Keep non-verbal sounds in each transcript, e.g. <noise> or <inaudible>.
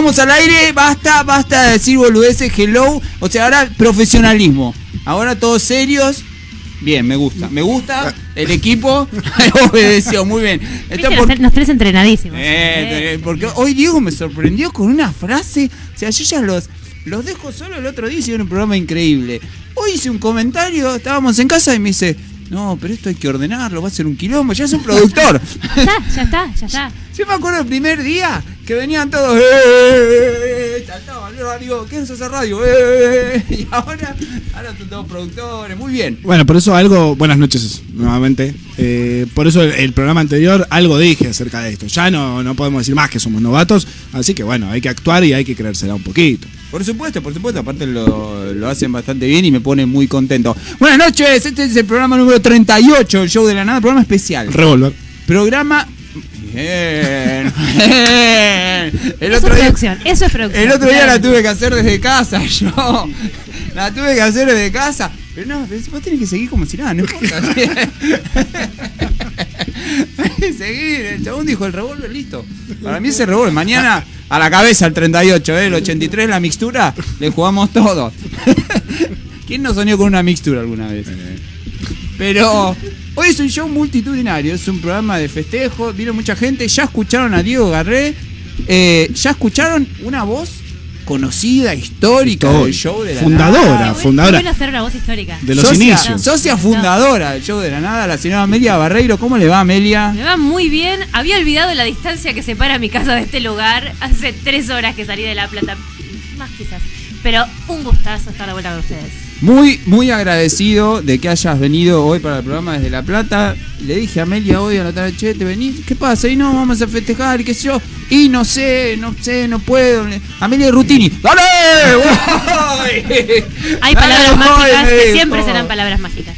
estamos al aire, basta, basta de decir boludeces, hello, o sea, ahora profesionalismo, ahora todos serios, bien, me gusta, me gusta, el equipo <laughs> obedeció, muy bien. Viste, los, los tres entrenadísimos. Eh, eh, porque hoy Diego me sorprendió con una frase, o sea, yo ya los, los dejo solo el otro día y hicieron un programa increíble. Hoy hice un comentario, estábamos en casa y me dice, no, pero esto hay que ordenarlo, va a ser un quilombo, ya es un productor. <laughs> Ya está, ya está, ya está. Yo me acuerdo el primer día que venían todos, ¡eh! Saltaban, radio, ¿qué es esa radio? ¡Eh! <laughs> Y ahora, ahora son todos productores, muy bien. Bueno, por eso algo, buenas noches nuevamente. Eh, por eso el, el programa anterior algo dije acerca de esto. Ya no, no podemos decir más que somos novatos, así que bueno, hay que actuar y hay que creérsela un poquito. Por supuesto, por supuesto, aparte lo, lo hacen bastante bien y me pone muy contento. Buenas noches, este es el programa número 38, el show de la nada, programa especial. Revolver. Programa. Bien, bien. El Eso es día, producción, eso es producción. el otro día la tuve que hacer desde casa, <laughs> yo. La tuve que hacer desde casa. Pero no, vos tenés que seguir como si nada, no importa. Seguir, el chabón dijo el revólver, listo. Para mí ese revólver, mañana a la cabeza el 38, ¿eh? el 83 la mixtura, le jugamos todo. <laughs> ¿Quién no soñó con una mixtura alguna vez? Pero hoy es un show multitudinario, es un programa de festejo, vino mucha gente, ya escucharon a Diego Garré, eh, ya escucharon una voz conocida, histórica del show de la Fundadora, nada. Qué fundadora bueno hacer una voz histórica. de los socia, inicios. Socia fundadora del show de la nada, la señora Amelia Barreiro. ¿Cómo le va, Amelia? Me va muy bien. Había olvidado la distancia que separa mi casa de este lugar. Hace tres horas que salí de La Plata. Más quizás. Pero un gustazo estar de vuelta con ustedes. Muy, muy agradecido de que hayas venido hoy para el programa desde La Plata. Le dije a Amelia hoy a la tarde, che, ¿te venís? ¿Qué pasa? Y no, vamos a festejar, y qué sé yo. Y no sé, no sé, no puedo. Amelia Rutini, ¡dale! <laughs> Hay palabras mágicas que siempre serán palabras mágicas.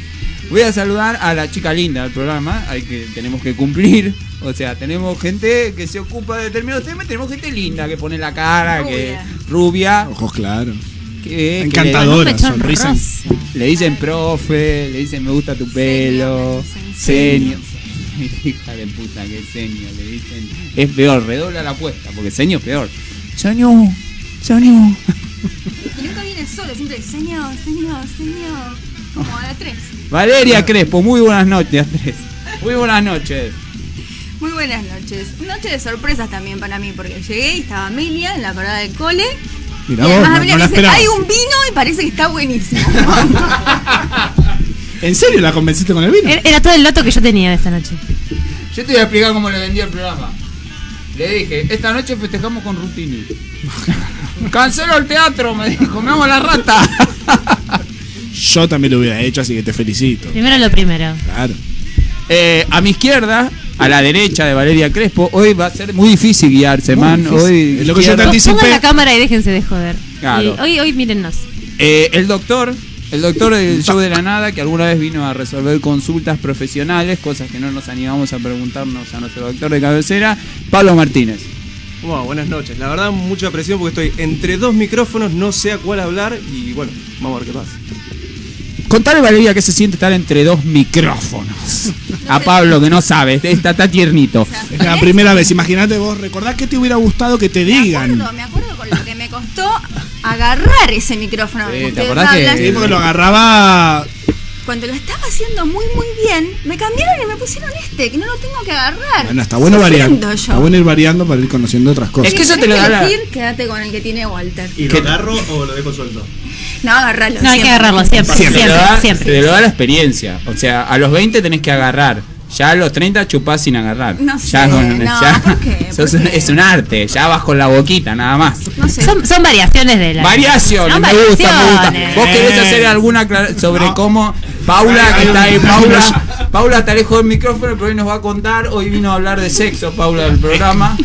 Voy a saludar a la chica linda del programa, hay que, tenemos que cumplir. O sea, tenemos gente que se ocupa de determinados temas, tenemos gente linda que pone la cara, que rubia, Ojos claros. Que, Encantadora. Un pechón sonrisa. que le, le dicen profe, le dicen me gusta tu pelo, Seño, seño. <laughs> Hija de puta, que seño, le dicen. Es peor, redobla la apuesta, porque seño es peor. Seño, seño. Y <laughs> nunca viene solo, siempre señor, señor, señor. Como a las 3. Valeria Crespo, muy buenas noches, Andrés. Muy buenas noches. Muy buenas noches. Noche de sorpresas también para mí, porque llegué y estaba Amelia en la parada del cole. Mirá y vos, además no, Amelia no la me dice, esperaba. hay un vino y parece que está buenísimo. <laughs> ¿En serio la convenciste con el vino? Era todo el loto que yo tenía de esta noche. Yo te voy a explicar cómo le vendí el programa. Le dije, esta noche festejamos con Rutini. <laughs> Cancelo el teatro, me dijo, me hago la rata. <laughs> Yo también lo hubiera hecho, así que te felicito. Primero lo primero. Claro. Eh, a mi izquierda, a la derecha de Valeria Crespo, hoy va a ser muy difícil guiarse, Muy man. difícil. Hoy, Es lo que yo te anticipé. Pongan la cámara y déjense de joder. Claro. Y hoy, hoy mírennos. Eh, el doctor, el doctor del show de la nada, que alguna vez vino a resolver consultas profesionales, cosas que no nos animamos a preguntarnos a nuestro doctor de cabecera, Pablo Martínez. Bueno, buenas noches. La verdad, mucha presión porque estoy entre dos micrófonos, no sé a cuál hablar y bueno, vamos a ver qué pasa. Contale, Valeria, qué se siente estar entre dos micrófonos. A Pablo, que no sabe, está, está tiernito. Es la primera vez. Imagínate vos, recordás que te hubiera gustado que te Me digan. acuerdo, me acuerdo con lo que me costó agarrar ese micrófono. Sí, ¿te acordás que- hablan- Sí, porque lo agarraba. Cuando lo estaba haciendo muy, muy bien, me cambiaron y me pusieron este, que no lo tengo que agarrar. Bueno, está bueno yo. Está bueno ir variando para ir conociendo otras cosas. Es que eso te lo da la- Quédate con el que tiene Walter. ¿Y ¿Qué- lo agarro o lo dejo suelto? No, agarralo. No, hay que siempre. agarrarlo siempre, Te siempre, lo, da, siempre. te lo da la experiencia. O sea, a los 20 tenés que agarrar. Ya a los 30 chupás sin agarrar. No ya sé, con- no, ya- ¿por qué? <laughs> sos ¿Por un- qué? es un arte, ya vas con la boquita, nada más. No sé. Son, son variaciones de la. Variaciones, me gusta, me gusta. ¿Vos querés Eh. hacer alguna aclaración sobre No. cómo Paula, que está ahí. Paula, <laughs> Paula está lejos del micrófono, pero hoy nos va a contar, hoy vino a hablar de sexo, Paula, del programa.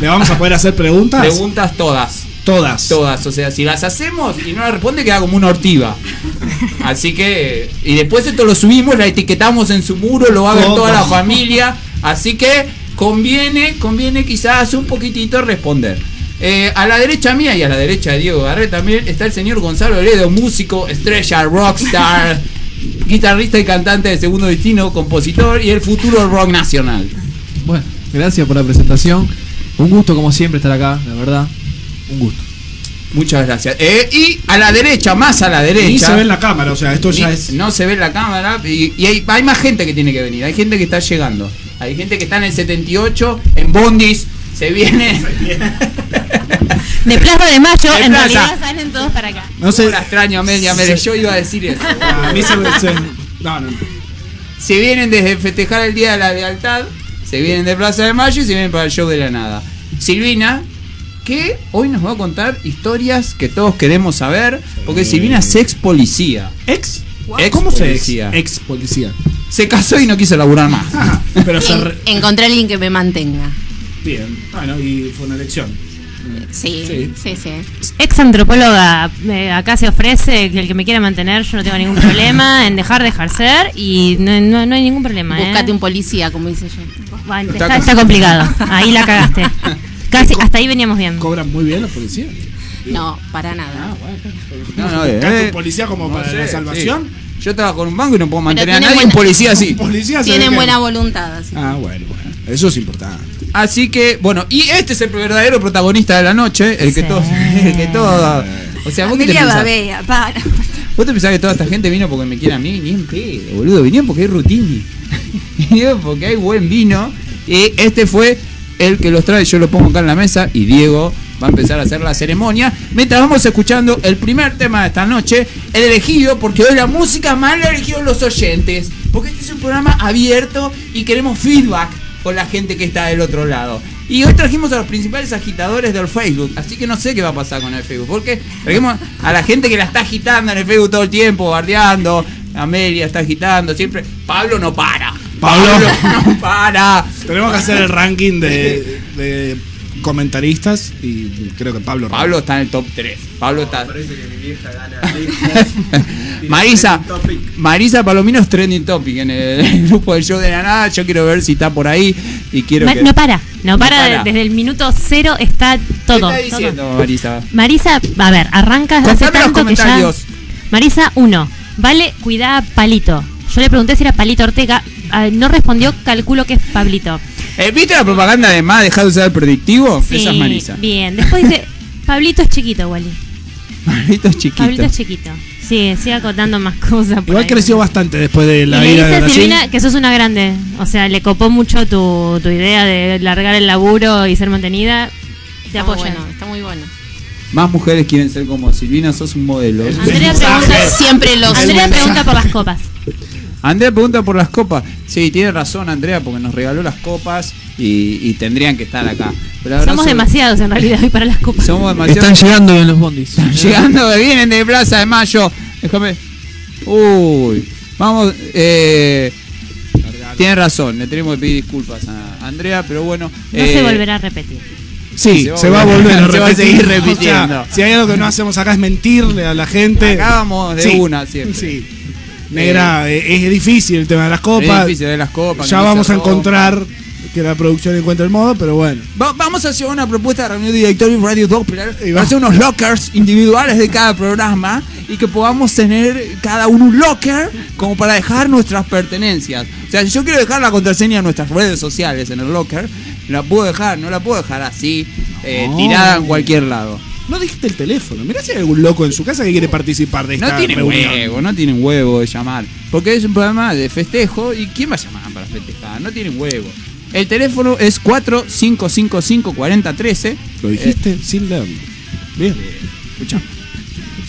¿Le vamos a poder hacer preguntas? Preguntas todas. Todas. Todas, o sea, si las hacemos y no las responde, queda como una ortiva. <laughs> Así que, y después esto lo subimos, la etiquetamos en su muro, lo va a ver toda la familia. Así que conviene, conviene quizás un poquitito responder. Eh, a la derecha mía y a la derecha de Diego Garret también está el señor Gonzalo Ledo, músico, estrella, rockstar, <laughs> guitarrista y cantante de segundo destino, compositor y el futuro rock nacional. Bueno, gracias por la presentación. Un gusto como siempre estar acá, la verdad. Un gusto. Muchas gracias. Eh, y a la derecha, más a la derecha. Ni se ve en la cámara, o sea, esto ya es. No se ve en la cámara y, y hay, hay más gente que tiene que venir. Hay gente que está llegando. Hay gente que está en el 78, en Bondis. Se viene. <laughs> <laughs> De Plaza de Mayo, De en Plaza. realidad salen todos para acá. No sé. la extraño, Amelia. Amelia, Yo iba a decir eso. <laughs> A mí se me. se- no, no. Se vienen desde festejar el Día de la Lealtad. Se vienen de Plaza de Mayo y se vienen para el show de la nada. Silvina, que hoy nos va a contar historias que todos queremos saber. Porque Silvina es ex policía. ¿Ex? Ex ¿Cómo se ex? Ex policía. Se casó y no quiso laburar más. <laughs> Pero se. re- En- encontré a alguien que me mantenga. Bien. Bueno, y fue una elección. Sí, Sí. sí, sí. Ex antropóloga, eh, acá se ofrece que el que me quiera mantener, yo no tengo ningún problema <laughs> en dejar de ejercer y no, no- no hay ningún problema. ¿eh? Búscate un policía, como dice yo. Bueno, Está está complicado. Ahí la cagaste. <laughs> Casi, hasta ahí veníamos bien. ¿Cobran muy bien los policías? No, para nada. Ah, bueno. No, no, <laughs> ¿Buscaste eh, un policía como no para sé, la salvación? sí. Yo trabajo en un banco y no puedo mantener a nadie. Un buena- policía así. <laughs> Un policía ve Tienen que- buena voluntad. así. Ah, bueno, bueno. Eso es importante. Así que, bueno, y este es el verdadero protagonista de la noche. El que Sí. todo. <laughs> El que todo. O sea, vos te pensás? babea, para. ¿Vos te pensás que toda esta gente vino porque me quiere a mí? Ni en pedo, boludo. Vinieron porque hay rutini. Vinieron porque hay buen vino. Y este fue el que los trae. Yo lo pongo acá en la mesa y Diego va a empezar a hacer la ceremonia. Mientras vamos escuchando el primer tema de esta noche, el elegido, porque hoy la música más la eligieron los oyentes. Porque este es un programa abierto y queremos feedback con la gente que está del otro lado. Y hoy trajimos a los principales agitadores del Facebook, así que no sé qué va a pasar con el Facebook, porque trajimos a la gente que la está agitando en el Facebook todo el tiempo, bardeando, Amelia está agitando, siempre, Pablo no para, Pablo. no <laughs> para. Tenemos que hacer el ranking de, de comentaristas y creo que Pablo. Pablo está en el top 3, Pablo está... Parece que mi vieja gana. <laughs> Marisa. Marisa Palomino es trending topic en el <laughs> grupo del show de la nada. Yo quiero ver si está por ahí y quiero Ma- que. No para, no para, para. desde el minuto cero está todo. ¿Qué está todo. diciendo Marisa? Marisa, a ver, arranca hace Contame los tanto que ya. comentarios. Marisa, uno. Vale, cuidá Palito. Yo le pregunté si era Palito Ortega. Ah, no respondió, calculo que es Pablito. Eh, ¿Viste la propaganda de más dejar de usar el predictivo? Sí, Esa es Marisa. Bien. Después dice, <laughs> Pablito es chiquito, Wally. Marito es chiquito. Pablito es chiquito. Sí, siga contando más cosas. por Igual ahí. creció bastante después de Y la le ida de dice a Brasil. Silvina que sos una grande. O sea, le copó mucho tu, tu idea de largar el laburo y ser mantenida. Te Está muy apoyan. bueno, está muy bueno. Más mujeres quieren ser como Silvina, sos un modelo. Andrea <laughs> pregunta, Siempre los. Andrea pregunta por las copas. Andrea pregunta por las copas. Sí, tiene razón Andrea, porque nos regaló las copas y, y tendrían que estar acá. Pero Somos demasiados en realidad hoy para las copas. Somos demasiado. Están llegando en los bondis. Llegando, vienen de Plaza de Mayo. Déjame. Uy. Vamos. Eh, tiene razón, le tenemos que pedir disculpas a Andrea, pero bueno. No eh, se volverá a repetir. Sí, Se se va a volver a <laughs> se va a repetir. seguir O sea, repitiendo. si hay algo que no hacemos acá es mentirle a la gente. Acá vamos de Sí, una siempre. Sí. Negra, eh, es difícil el tema de las Es copas. difícil de las copas. ya vamos a encontrar que la producción encuentre el modo, pero bueno. Va- vamos a hacer una propuesta de reunión de directorio en Radio Doppler Y va. hacer unos lockers individuales de cada programa y que podamos tener cada uno un locker como para dejar nuestras pertenencias. O sea, si yo quiero dejar la contraseña de nuestras redes sociales en el locker, la puedo dejar, no la puedo dejar así, eh, No. tirada en cualquier lado. No dijiste el teléfono. Mirá si hay algún loco en su casa que quiere participar de esta No tienen reunión. huevo, no tienen huevo de llamar. Porque es un programa de festejo y ¿quién va a llamar para festejar? No tienen huevo. El teléfono es 4555-4013. Lo dijiste sin leerlo. Bien. Escuchá.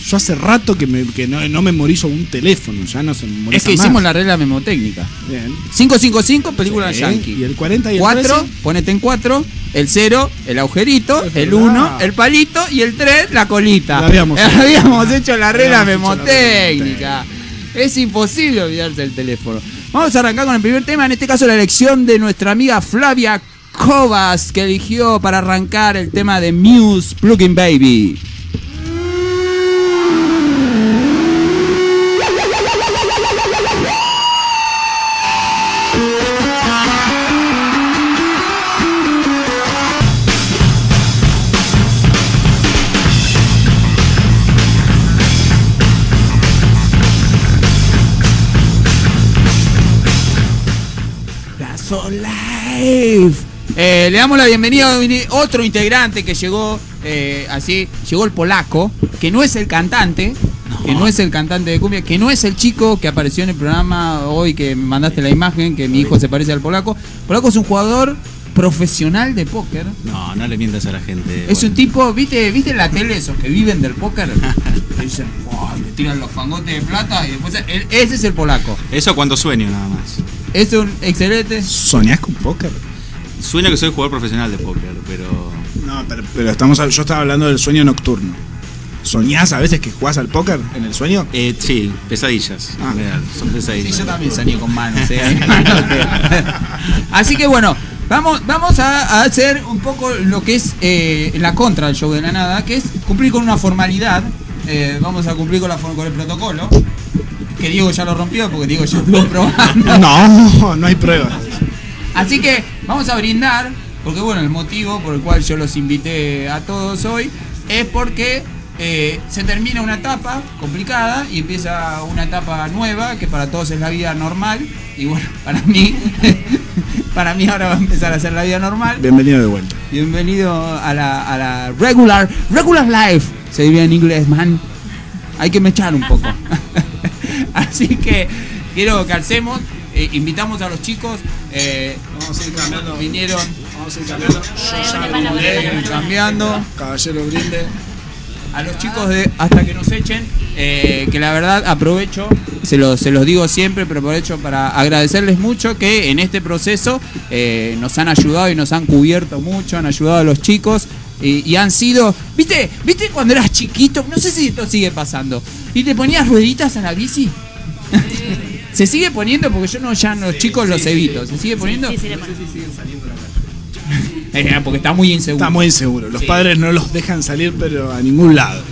Yo hace rato que, me, que no, no memorizo un teléfono, ya no se memoriza Es que más. hicimos la regla memotécnica. Bien. 555, película Sí, yankee. Y el 40 y el 4, 13. ponete en 4. El 0, el agujerito. Es El verdad. 1, el palito. Y el 3, la colita. La habíamos <laughs> hecho. Habíamos hecho la regla memotécnica. Es imposible olvidarse del teléfono. Vamos a arrancar con el primer tema. En este caso, la elección de nuestra amiga Flavia Cobas, que eligió para arrancar el tema de Muse Plugin Baby. Life. Eh, le damos la bienvenida a otro integrante que llegó eh, así, llegó el polaco, que no es el cantante, que no es el cantante de cumbia, que no es el chico que apareció en el programa hoy que me mandaste la imagen, que mi hijo se parece al polaco. Polaco es un jugador profesional de póker. No, no le mientas a la gente. Es bueno. un tipo, ¿viste, ¿viste en la tele esos que viven del póker? <laughs> Dicen, "Wow", le tiran los fangotes de plata y después él- ese es el polaco. Eso cuando sueño nada más. Es un excelente. ¿Soñás con póker? Sueño que soy jugador profesional de póker, pero. No, pero, pero estamos, yo estaba hablando del sueño nocturno. ¿Soñás a veces que jugás al póker en el sueño? Eh, sí, pesadillas. Ah. en realidad, son Sí, pesadillas. yo también soñé con manos. eh, <laughs> Así que bueno, vamos, vamos a, a hacer un poco lo que es eh, la contra del show de la nada, que es cumplir con una formalidad. Eh, vamos a cumplir con, la, con el protocolo. Que Diego ya lo rompió porque Diego ya estuvo <laughs> probando. No, no hay pruebas. Así que vamos a brindar, porque bueno, el motivo por el cual yo los invité a todos hoy es porque eh, se termina una etapa complicada y empieza una etapa nueva, que para todos es la vida normal. Y bueno, <laughs> para mí, <laughs> para mí ahora va a empezar a ser la vida normal. Bienvenido de vuelta. Bienvenido a la, a la regular, regular life, se diría en inglés, man. Hay que mechar un poco. <laughs> Así que quiero que alcemos, eh, invitamos a los chicos, eh, vamos a ir cambiando, vinieron, vamos a ir cambiando, eh, cambiando, Caballero brinde. a los chicos de Hasta que nos echen, eh, que la verdad aprovecho, se los, se los digo siempre, pero aprovecho para agradecerles mucho que en este proceso eh, nos han ayudado y nos han cubierto mucho, han ayudado a los chicos y, y han sido, ¿viste? ¿Viste cuando eras chiquito? No sé si esto sigue pasando. ¿Y te ponías rueditas a la bici? <laughs> ¿Se sigue poniendo? Porque yo no, ya los chicos los evito. ¿Se sigue poniendo? Sí, sí, le pongo. <laughs> Eh, porque está muy inseguro. Está muy inseguro. Los Sí. padres no los dejan salir, pero a ningún lado.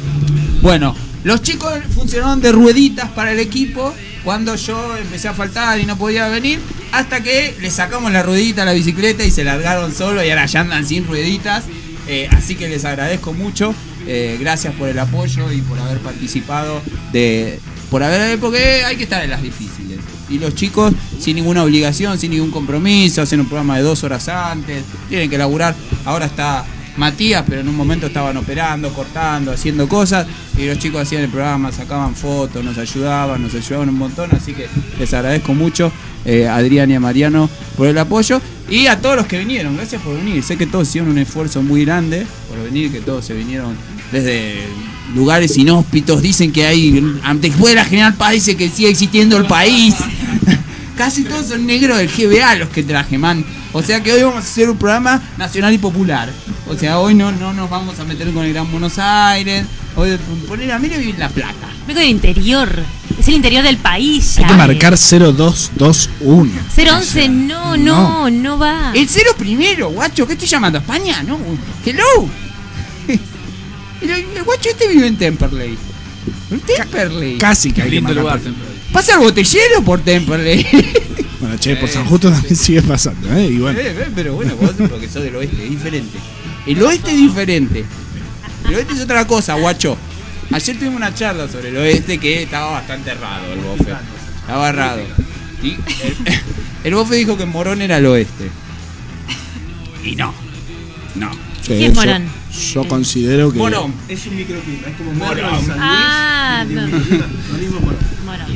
Bueno, los chicos funcionaron de rueditas para el equipo cuando yo empecé a faltar y no podía venir, hasta que le sacamos la ruedita a la bicicleta y se largaron solo y ahora ya andan sin rueditas. Eh, así que les agradezco mucho. Eh, gracias por el apoyo y por haber participado de. Por haber. Porque hay que estar en las difíciles. Y los chicos, sin ninguna obligación, sin ningún compromiso, hacen un programa de dos horas antes, tienen que laburar. Ahora está Matías, pero en un momento estaban operando, cortando, haciendo cosas, y los chicos hacían el programa, sacaban fotos, nos ayudaban, nos ayudaban un montón, así que les agradezco mucho eh, a Adrián y a Mariano por el apoyo, y a todos los que vinieron, gracias por venir, sé que todos hicieron un esfuerzo muy grande por venir, que todos se vinieron desde lugares inhóspitos, dicen que hay, después de la General Paz dice que sigue existiendo el país. <laughs> Casi todos son negros del GBA los que traje, man. O sea que hoy vamos a hacer un programa nacional y popular. O sea, hoy no, no nos vamos a meter con el Gran Buenos Aires. Hoy poner a en La Plata. Vengo del interior. Es el interior del país. Hay que ya. marcar 0221. 011, no, no, no va. El cero primero, guacho. ¿Qué estoy llamando? ¿A España? No. Hello. El, el guacho este vive en Temperley. En Temperley. Casi que hay Lindo lugar. Pasa el botellero por Temperley. <laughs> Bueno, che, por San Justo también sigue pasando, ¿eh? Y bueno. Eh, eh, pero bueno, vos porque sos del oeste, es diferente. El oeste es diferente. El oeste es otra cosa, guacho. Ayer tuvimos una charla sobre el oeste que estaba bastante errado el bofe. Estaba errado. Y el, <laughs> el bofe dijo que Morón era el oeste. Y no. No. ¿Qué es yo- Morón? Yo, considero que. Morón. Es un microclima, es como Morón. Morón. San Luis, Ah, no. lo mismo Morón. Morón.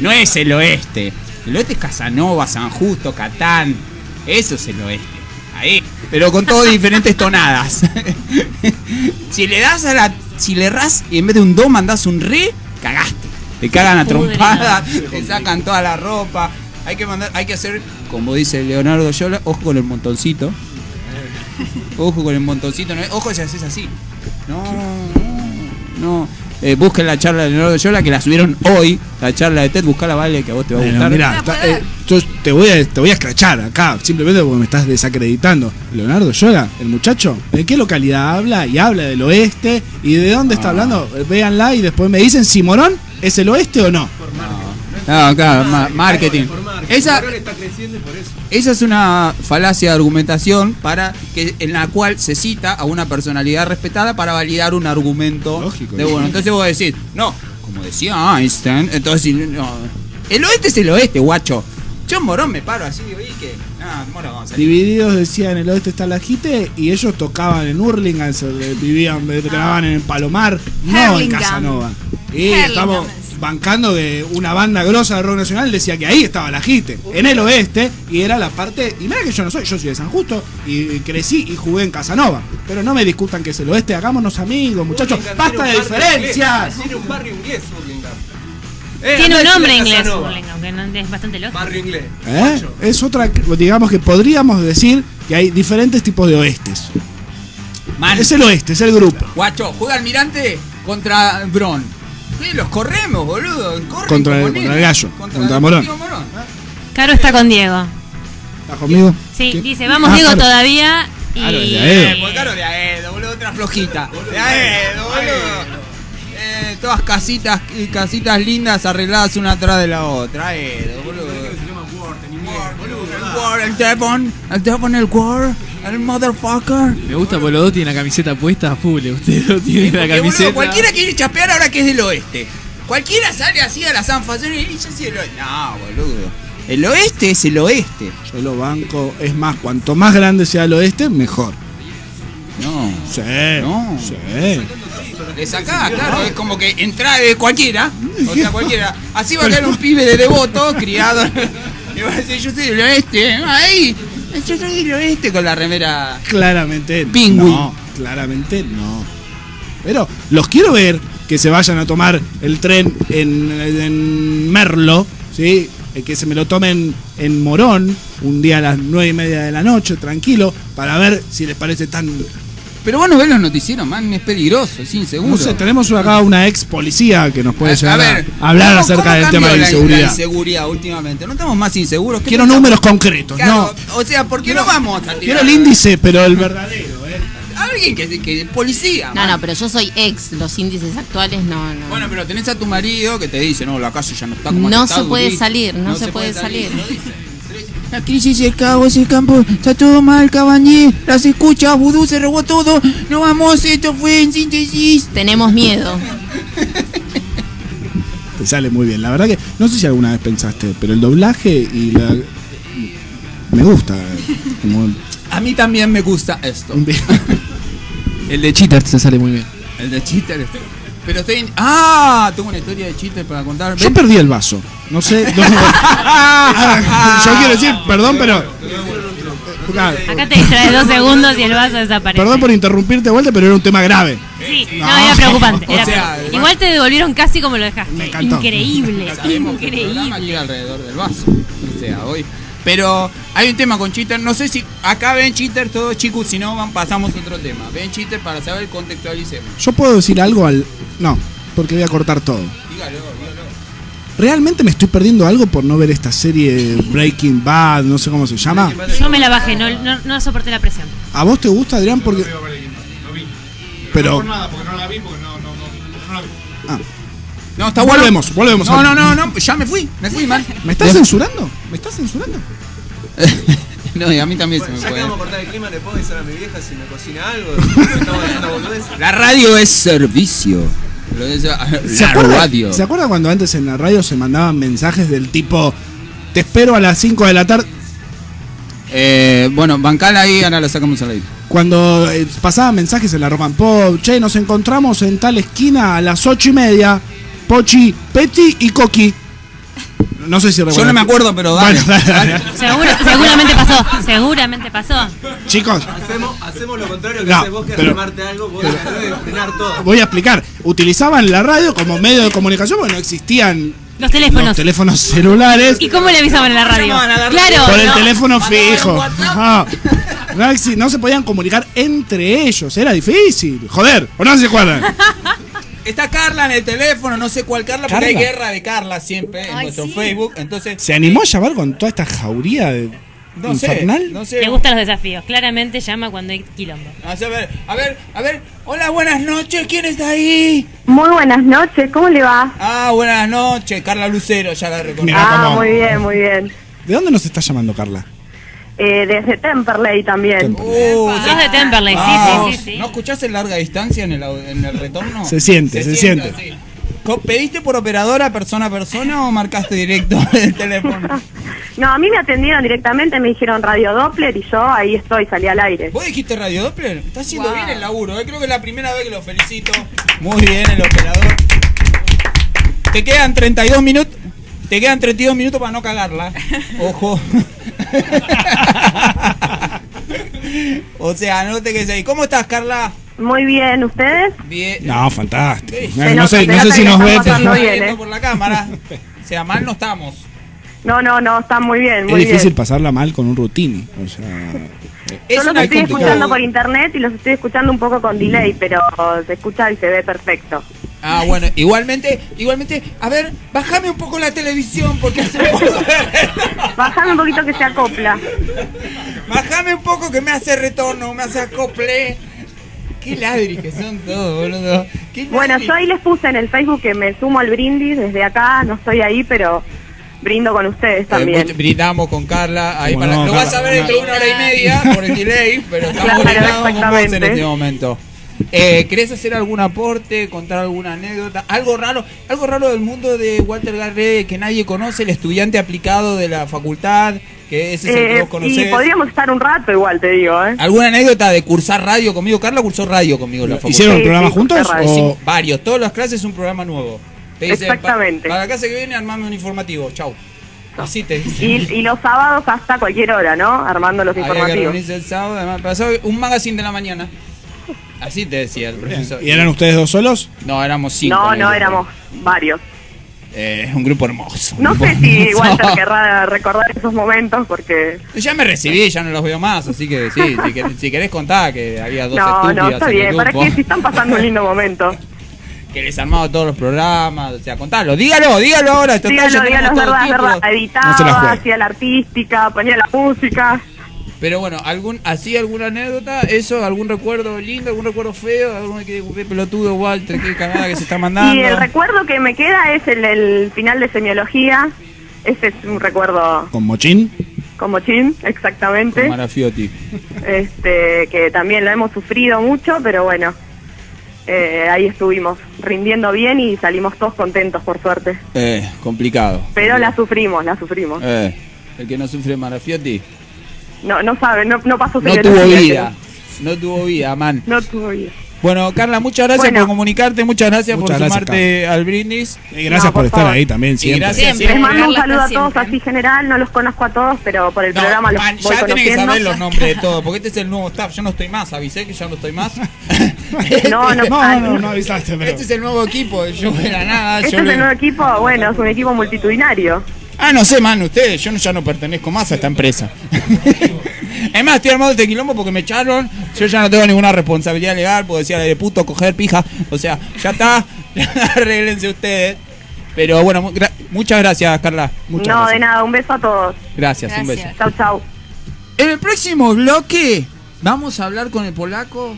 No es el oeste. El oeste es Casanova, San Justo, Catán. Eso es el oeste. Ahí. Pero con todo diferentes tonadas. <laughs> si le das a la. Si le erras y en vez de un do mandás un re, cagaste. Te cagan a Pudre, trompadas, <laughs> te sacan toda la ropa. Hay que mandar, hay que hacer, como dice Leonardo Yola, ojo con el montoncito. Ojo con el montoncito, no, ojo si haces así. No, no, no. Eh, busquen la charla de Leonardo Yola que la subieron hoy, la charla de Ted, buscala vale que a vos te va a Bueno, gustar. mirá, eh, yo te voy, a, te voy a escrachar acá, simplemente porque me estás desacreditando. Leonardo Yola, el muchacho, ¿de qué localidad habla? Y habla del oeste. ¿Y de dónde está Ah. hablando? Eh, Véanla y después me dicen si Morón es el oeste o no. No, claro, ma- marketing. Esa, Morón está creciendo y por eso. esa es una falacia de argumentación para que en la cual se cita a una personalidad respetada para validar un argumento. Lógico. De bueno, entonces vos decís, no, como decía Einstein, entonces no, el oeste es el oeste, guacho. Yo en Morón me paro así, oí que. Ah, Morón, vamos a salir. Divididos decía en el oeste está la Jite y ellos tocaban en Hurlingham, se- vivían, grababan en Palomar, no en. Casanova. Y estamos bancando que una banda grosa de rock nacional decía que ahí estaba la Jite, en el oeste, y era la parte. Y mira que yo no soy, yo soy de San Justo y crecí y jugué en Casanova. Pero no me discutan que es el oeste, hagámonos amigos, muchachos, basta de diferencias. Tiene un barrio inglés. Eh, Tiene un nombre inglés, es bastante lógico. Barrio inglés. ¿Eh? Es otra, digamos que podríamos decir que hay diferentes tipos de oestes. Man, Es el oeste, es el grupo. guacho, juega Almirante contra Bron. Sí, los corremos, boludo. Corren Contra el- contra el gallo, contra Morón. Diego Morón. Caro está con Diego. ¿Estás conmigo? Sí, ¿Qué? dice, vamos Ah, Diego claro. todavía. Y... Claro, de Eh, Aedo. pues claro, de Aedo, boludo, otra flojita. De Aedo, boludo. Eh, todas casitas, casitas lindas arregladas una atrás de la otra. Aedo, boludo. El War, el Devon, el motherfucker. Me gusta porque los dos tienen la camiseta puesta a full. Usted no tiene la Porque, boludo, camiseta. cualquiera quiere chapear ahora que es del oeste. Cualquiera sale así a la Sanfacción y dice así el oeste. No, boludo. El oeste es el oeste. Yo lo banco. Es más, cuanto más grande sea el oeste, mejor. No. Sí. No. Sí. Le sacás, claro, es como que entra de cualquiera, o sea, cualquiera. Así va a caer un pibe de devoto, criado, <laughs> y va a decir, yo soy del oeste, ahí, yo soy del oeste con la remera. Claramente no. Claramente no. Pero los quiero ver que se vayan a tomar el tren en, en Merlo, ¿sí? Eh, Que se me lo tomen en Morón un día a las nueve y media de la noche, tranquilo, para ver si les parece tan Pero vos no ves los noticieros, man, es peligroso, es inseguro. No sé, tenemos acá una ex policía que nos puede A- llegar a hablar ¿cómo- acerca cómo del tema de la La inseguridad. inseguridad últimamente, ¿no estamos más inseguros? ¿Qué Quiero pensamos? números concretos, Claro, no. O sea, porque no vamos a tirar- Quiero el índice, pero el verdadero, ¿eh? Alguien que, que policía. No, man. no, pero yo soy ex. Los índices actuales no, no. Bueno, pero tenés a tu marido que te dice, no, la calle ya no está como No se puede durísimo". salir, no se puede salir. La crisis, el caos, el campo, está todo mal, cabañé, las escuchas, vudú, se robó todo, no vamos, esto fue en síntesis. Tenemos miedo. Te sale muy bien. La verdad que no sé si alguna vez pensaste, pero el doblaje y la. Me gusta. Como... A mí también me gusta esto. <laughs> El de Cheater se sale muy bien. El de Cheater. Pero estoy. Ah, tengo una historia de Cheater para contar. Yo perdí el vaso. No sé. no- <laughs> Yo quiero decir, perdón, pero. Claro, Acá te distraes dos segundos y el vaso desaparece. Perdón por interrumpirte de vuelta, pero era un tema grave. Sí, no, No. era preocupante. O era sea, preocupante. Igual te devolvieron casi como lo dejaste. Me encantó. Increíble, increíble. gira alrededor del vaso. O sea, hoy. Pero hay un tema con Cheater. No sé si acá ven Cheater todos chicos. Si no, van, pasamos a otro tema. Ven Cheater para saber, contextualicemos. Yo puedo decir algo al. No, porque voy a cortar todo. Dígalo, dígalo. ¿Realmente me estoy perdiendo algo por no ver esta serie Breaking Bad? No sé cómo se llama. Yo me la bajé, no, no, no soporté la presión. ¿A vos te gusta, Adrián? Porque. Pero. Ah, No, está bueno. Volvemos, volvemos. No, no, no, no, ya me fui, me fui, <laughs> man. ¿Me estás censurando? ¿Me estás censurando? <laughs> <laughs> no, y a mí también se me Ya que puede. vamos a cortar el clima, le puedo avisar a mi vieja si me cocina algo. <laughs> La radio es servicio. ¿Se La acuerda, radio. ¿Se acuerda cuando antes en la radio se mandaban mensajes del tipo Te espero a las 5 de la tarde? Eh, bueno, bancala ahí, ahora lo sacamos al aire. Cuando eh, pasaban mensajes en la rock and pop, che, nos encontramos en tal esquina a las 8 y media. Pochi, Peti y Coqui. No sé si Yo recuerdan. no me acuerdo, pero dale. Bueno, dale, dale. Seguro, seguramente pasó, seguramente pasó. Chicos, Hacemos, hacemos lo contrario que No, haces vos que pero- armarte algo, vos debes frenar todo. voy a explicar. Utilizaban la radio como medio de comunicación porque no existían Los teléfonos. los teléfonos celulares. ¿Y cómo le avisaban a la radio? Llamaban a la radio. Claro. Por el no. teléfono fijo. No, exi- no se podían comunicar entre ellos. Era difícil. Joder, ¿o no se acuerdan? <laughs> Está Carla en el teléfono, no sé cuál Carla, porque hay guerra de Carla siempre en Ay, nuestro sí. Facebook. Entonces, ¿Se animó a llamar con toda esta jauría de no sé, infernal? no sé. Le gustan los desafíos. Claramente llama cuando hay quilombo. A ver, a ver, a ver. Hola, buenas noches, ¿quién está ahí? Muy buenas noches, ¿cómo le va? Ah, buenas noches, Carla Lucero, ya la reconozco. Ah, muy bien, muy bien. ¿De dónde nos está llamando Carla? Eh, desde Temperley también. Temperley. Uh, Sos de Temperley, sí, Ah, sí, sí, sí. ¿No escuchás el larga distancia en el, en el retorno? Se siente, se siente. ¿Pediste por operadora persona a persona o marcaste directo <laughs> el teléfono? No, a mí me atendieron directamente, me dijeron Radio Doppler y yo ahí estoy, salí al aire. ¿Vos dijiste Radio Doppler? Está haciendo bien el laburo, ¿eh? creo que es la primera vez que lo felicito. Muy bien el operador. Te quedan 32 minutos. Te quedan 32 minutos para no cagarla. Ojo. o sea, no te quedes ahí. ¿Cómo estás, Carla? Muy bien, ¿ustedes? Bien. No, fantástico. Sí. No, no sé, se no sé si nos la ve. están pasando pero- bien, ¿eh? por la cámara. O sea, mal no estamos. No, no, no, están muy bien, Es difícil bien. pasarla mal con un routine. O sea, Es Yo los estoy complicado. escuchando por internet y los estoy escuchando un poco con delay, pero se escucha y se ve perfecto. Ah, bueno, igualmente, igualmente, a ver, bájame un poco la televisión porque hace un poco Bájame un poquito que se acopla. Bájame un poco que me hace retorno, me hace acople. Qué ladri que son todos, boludo. Qué Bueno, yo ahí les puse en el Facebook que me sumo al brindis desde acá, no estoy ahí, pero brindo con ustedes Eh, también. brindamos con Carla. Ahí para, no, lo vas a ver de una hora y media por el <laughs> delay, pero estamos Claro, brindando con vos en este momento. Eh, ¿Querés hacer algún aporte, contar alguna anécdota? Algo raro, algo raro del mundo de Walter Garré que nadie conoce, el estudiante aplicado de la facultad, que ese es el que Eh, vos conocés. y podríamos estar un rato igual, te digo, ¿eh? ¿Alguna anécdota de cursar radio conmigo? Carla cursó radio conmigo en la facultad. ¿Hicieron el programa sí, juntos? o- varios, todas las clases un programa nuevo. Te dicen, Exactamente. "Pa- Para la clase que viene armame un informativo, chau. Así te. Y, y los sábados hasta cualquier hora, ¿no? Armando los Había que informativos. reunirse el sábado, además, pasó un magazine de la mañana. Así te decía el profesor. ¿Y eran ustedes dos solos? No, éramos cinco. No, no, éramos varios. Eh, un grupo hermoso. un No grupo sé si hermoso. Walter <laughs> querrá recordar esos momentos porque... Ya me recibí, ya no los veo más, así que sí, <laughs> si querés, si querés contar que había dos No, no, está bien. ¿Para qué? Si están pasando un lindo momento. <laughs> que les armaba todos los programas, o sea, contalo, dígalo, dígalo ahora. Dígalo, dígalo, es verdad, es verdad. No Editaba, juegue. hacía la artística, ponía la música. Pero bueno, algún así alguna anécdota, eso, algún recuerdo lindo, algún recuerdo feo, algún que qué pelotudo Walter, qué cagada que se está mandando. Y el recuerdo que me queda es el, el final de semiología. Ese es un recuerdo ¿Con Mochín? como chin, exactamente. Con Marafiotti. Este, que también lo hemos sufrido mucho, pero bueno, eh, ahí estuvimos rindiendo bien y salimos todos contentos, por suerte. Eh, complicado. Pero la sufrimos, la sufrimos. Eh, el que no sufre Marafiotti No, no sabe, no, no pasó no tuvo vida. No tuvo vida, man. No tuvo vida. Bueno, Carla, muchas gracias Bueno. por comunicarte, muchas gracias Muchas por gracias, sumarte al brindis. Y gracias No, por, por estar favor. ahí también siempre. gracias Siempre. Les mando un saludo a todos siempre. así general, no los conozco a todos, pero por el No, programa los man, voy ya tenés que conociendo. saber los nombres de <laughs> todos, porque este es el nuevo staff. Yo no estoy más, avisé que ya no estoy más. <laughs> No, <laughs> no, No, no, no, no avisaste, pero... Este es el nuevo equipo, yo era nada. Este yo es el nuevo equipo, bueno, es un equipo multitudinario. Ah, no sé, man, ustedes, yo no- ya no pertenezco más a esta empresa. Es más, estoy armado este quilombo porque me echaron, yo ya no tengo ninguna responsabilidad legal, puedo decir de puto coger pija, o sea, ya está, <laughs> arréglense ustedes. Pero bueno, mu- gra- muchas gracias, Carla. Muchas no, gracias. de nada, un beso a todos. Gracias, un beso. Chau, chau. En el próximo bloque vamos a hablar con el polaco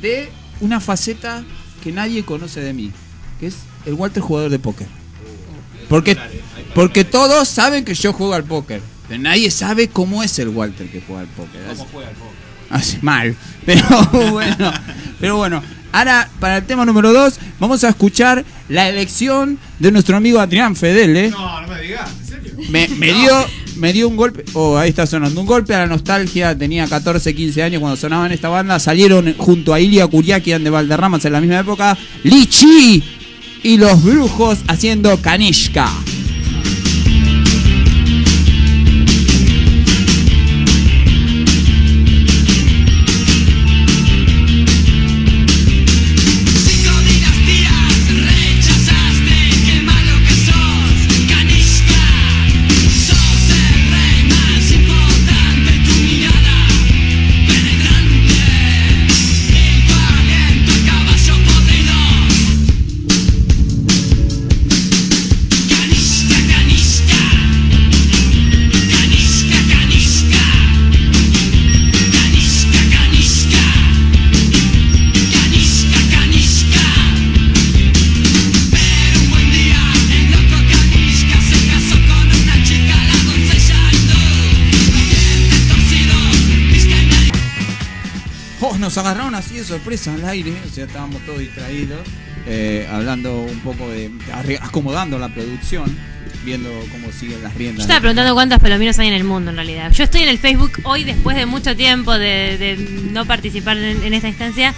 de una faceta que nadie conoce de mí, que es el Walter jugador de póker. Porque, porque todos saben que yo juego al póker, pero nadie sabe cómo es el Walter que juega al póker. ¿Cómo juega al póker? Hace mal. <laughs> Pero bueno, pero bueno. Ahora, para el tema número 2, vamos a escuchar la elección de nuestro amigo Adrián Fedele. No, no me digas, ¿en serio? Me, me dio me dio un golpe, oh, ahí está sonando, un golpe a la nostalgia, tenía 14, 15 años cuando sonaban esta banda, salieron junto a Ilia Kuriakian de Valderramas en la misma época, Lichi y los brujos haciendo Kanishka. Sorpresa al aire, o sea, estábamos todos distraídos, eh, hablando un poco de. acomodando la producción, viendo cómo siguen las Yo riendas. estaba preguntando cuántos palominos hay en el mundo en realidad. Yo estoy en el Facebook hoy después de mucho tiempo de, de no participar en, en esta instancia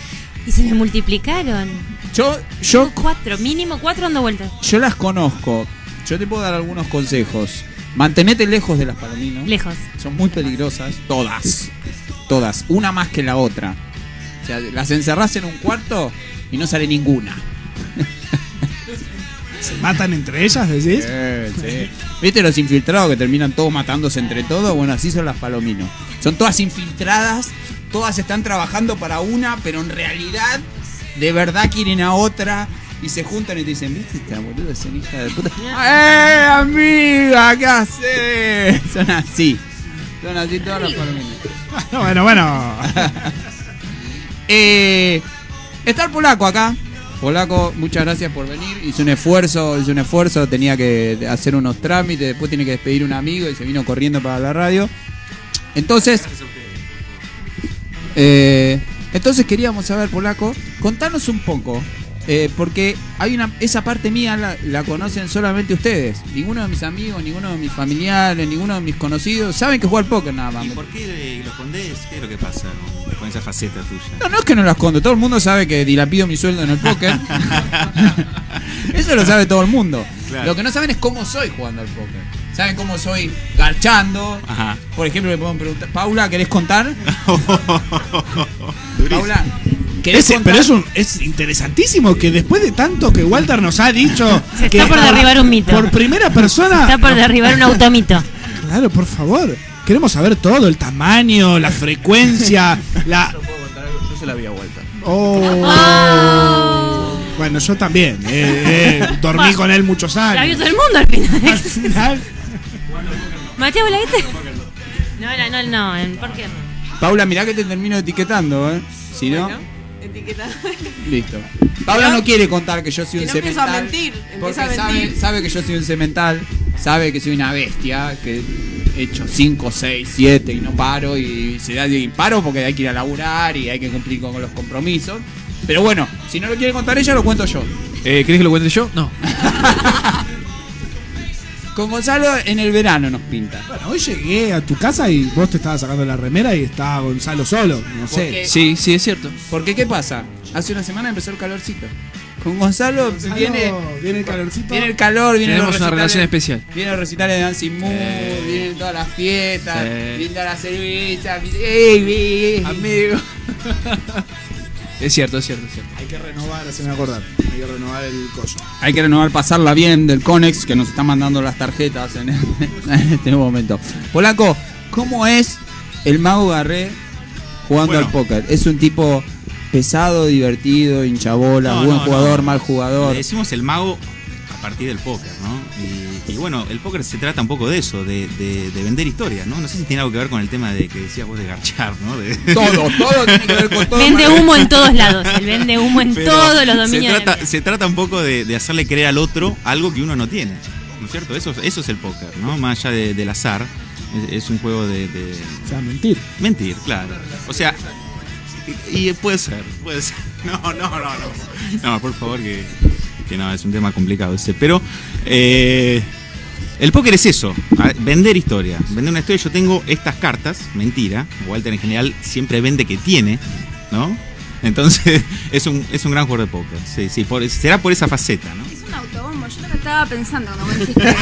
y se me multiplicaron. Yo, yo, Cuatro, mínimo cuatro dando vueltas. yo las conozco. Yo te puedo dar algunos consejos. Mantenete lejos de las palominos. Lejos. Son muy peligrosas, todas. Todas, una más que la otra. O sea, las encerrás en un cuarto y no sale ninguna. ¿Se matan entre ellas, decís? Sí. ¿Viste los infiltrados que terminan todos matándose entre todos? Bueno, así son las palominos. Son todas infiltradas, todas están trabajando para una, pero en realidad, de verdad quieren a otra. Y se juntan y te dicen, ¿viste esta boluda? Son hija de puta. ¡Eh, amiga! ¿Qué haces? Son así. Son así todas las palominas. No, bueno, bueno. <laughs> Eh, está el polaco acá. Polaco, muchas gracias por venir. Hizo un esfuerzo, hizo un esfuerzo, tenía que hacer unos trámites, después tiene que despedir un amigo y se vino corriendo para la radio. Entonces, eh, entonces queríamos saber, Polaco, contanos un poco. Eh, porque hay una esa parte mía la, la conocen solamente ustedes. Ninguno de mis amigos, ninguno de mis familiares, ninguno de mis conocidos saben que juega al póker nada más. ¿Y por qué lo escondés? ¿Qué es lo que pasa con, esa faceta tuya? No, no es que no las escondo. Todo el mundo sabe que dilapido mi sueldo en el póker. <laughs> Eso lo sabe todo el mundo. Claro. Lo que no saben es cómo soy jugando al póker. Saben cómo soy garchando. Ajá. Por ejemplo, me pueden preguntar, Paula, ¿querés contar? <laughs> Paula, ¿querés Ese- contar? pero es, un, es interesantísimo que después de tanto que Walter nos ha dicho. <laughs> Se que está por derribar un mito. Por primera persona. Está por derribar un automito. <laughs> Claro, por favor. Queremos saber todo: el tamaño, la frecuencia, <laughs> la. Yo se la vi a vuelta. Oh. Bueno, yo también. eh, eh, dormí con él muchos La vio años. todo el mundo al final. Al final, Mateo, ¿la viste? No, no, no, no, ¿por qué no? Paula, mirá que te termino etiquetando, ¿eh? Si no, Etiqueta. listo. Paula no quiere contar que yo soy un no empiezo a cemental. mentir, Porque sabe, mentir. sabe que yo soy un cemental, sabe que soy una bestia, que he hecho 5, 6, 7 y no paro y se da y paro porque hay que ir a laburar y hay que cumplir con los compromisos. Pero bueno, si no lo quiere contar ella, lo cuento yo. Eh, ¿Querés que lo cuente yo? No. <laughs> Con Gonzalo en el verano nos pinta. bueno, hoy llegué a tu casa y vos te estabas sacando la remera y estaba Gonzalo solo. No sé. Porque- Sí, sí, es cierto. Porque ¿qué pasa? Hace una semana empezó el calorcito. Con Gonzalo Gonzalo, viene, viene el calorcito. viene el calor, viene Tenemos una relación especial. Vienen los recitales de Dancing Moon, Eh. vienen todas las fiestas, Sí. viene toda la cerveza, ey, Amigo. <laughs> es cierto, es cierto, es cierto. Hay que renovar, se me acordar. Hay que renovar el coso. Hay que renovar, pasarla bien del Conex que nos está mandando las tarjetas en, <laughs> en este momento. Polaco, ¿cómo es el mago Garré jugando Bueno. al póker? ¿Es un tipo pesado, divertido, hinchabola, No, buen no, jugador, no. mal jugador? Le decimos el mago a partir del póker, ¿no? Y, y bueno, el póker se trata un poco de eso, de, de- de vender historias, ¿no? No sé si tiene algo que ver con el tema de que decías vos de garchar, ¿no? De- <laughs> Todo, todo tiene que ver con todo. Vende humo en todos lados. Él vende humo en Pero todos los se dominios. trata, se trata un poco de, de hacerle creer al otro algo que uno no tiene, ¿no es cierto? Eso, eso es el póker, ¿no? Más allá de- del azar, es, es un juego de, de O sea, mentir. mentir, claro. O sea, y, y puede ser, puede ser. <laughs> No, no, no, no. No, por favor, que, que no, es un tema complicado ese. Pero eh, el póker es eso, vender historia. Vender una historia, yo tengo estas cartas, mentira. Walter en general siempre vende que tiene, ¿no? Entonces <laughs> es un, es un gran jugador de póker. Sí, sí, será por esa faceta, ¿no? Un autobombo, yo lo estaba pensando cuando me dijiste. <laughs>